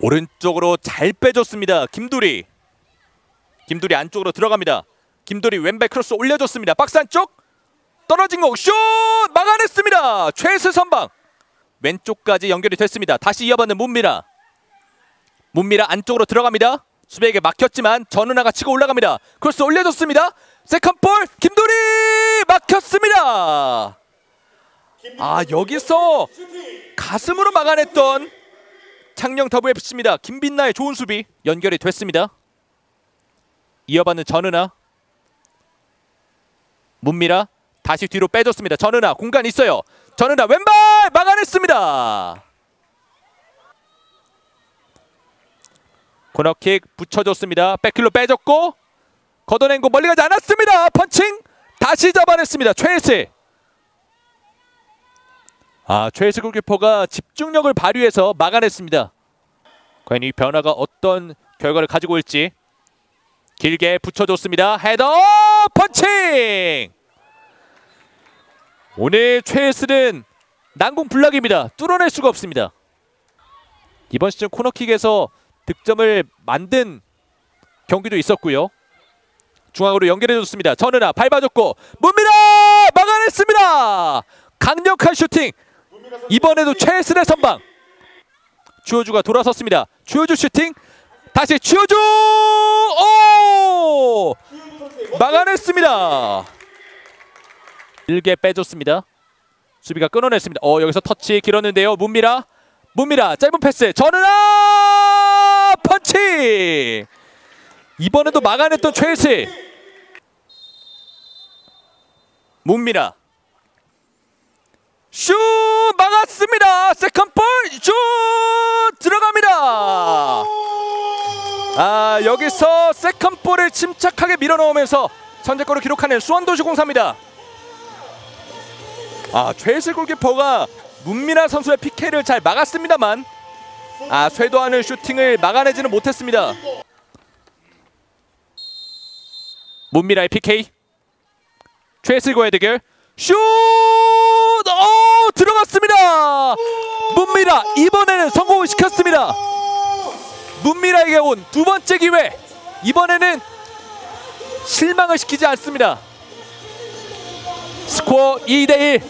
오른쪽으로 잘 빼줬습니다. 김두리. 김두리 안쪽으로 들어갑니다. 김두리 왼발 크로스 올려줬습니다. 박스 안쪽 떨어진 거 슛! 막아냈습니다. 최스 선방. 왼쪽까지 연결이 됐습니다. 다시 이어받는 문미라. 문미라 안쪽으로 들어갑니다. 수비에게 막혔지만 전은아가 치고 올라갑니다. 크로스 올려줬습니다. second ball 김두리 막혔습니다. 아 여기서 가슴으로 막아냈던 창녕 WFC입니다. 김빛나의 좋은 수비 연결이 됐습니다. 이어받는 전은아 문미라 다시 뒤로 빼줬습니다. 전은아 공간 있어요. 전은아 왼발 막아냈습니다. 코너킥 붙여줬습니다. 백킬로 빼줬고 걷어낸 거 멀리 가지 않았습니다. 펀칭 다시 잡아냈습니다. 최일세. 아 최일세 골키퍼가 집중력을 발휘해서 막아냈습니다. 과연 이 변화가 어떤 결과를 가지고 올지 길게 붙여줬습니다. 헤더 펀칭. 오늘 최일슬은 난공불락입니다. 뚫어낼 수가 없습니다. 이번 시즌 코너킥에서 득점을 만든 경기도 있었고요. 중앙으로 연결해줬습니다. 전은아 밟아줬고 문미라 막아냈습니다. 강력한 슈팅. 이번에도 최슬의 선방. 주호주가 돌아섰습니다. 주호주 슈팅. 다시 주호주. 오! 막아냈습니다. 길게 빼줬습니다. 수비가 끊어냈습니다. 어 여기서 터치 길었는데요. 문미라. 문미라 짧은 패스. 전은아 펀치. 이번에도 막아냈던 최일세. 문미라. 슛 막았습니다. 세컨볼 슛 들어갑니다. 아 여기서 세컨볼을 침착하게 밀어넣으면서 선제골을 기록하는 수원도시 공사입니다. 아 최슬 골키퍼가 문민아 선수의 PK를 잘 막았습니다만 아 쇄도하는 슈팅을 막아내지는 못했습니다. 문미라의 PK 최슬과의 대결 슛! 오 들어갔습니다. 문미라 이번에는 성공을 시켰습니다. 문미라에게 온 두 번째 기회 이번에는 실망을 시키지 않습니다. 스코어 2대1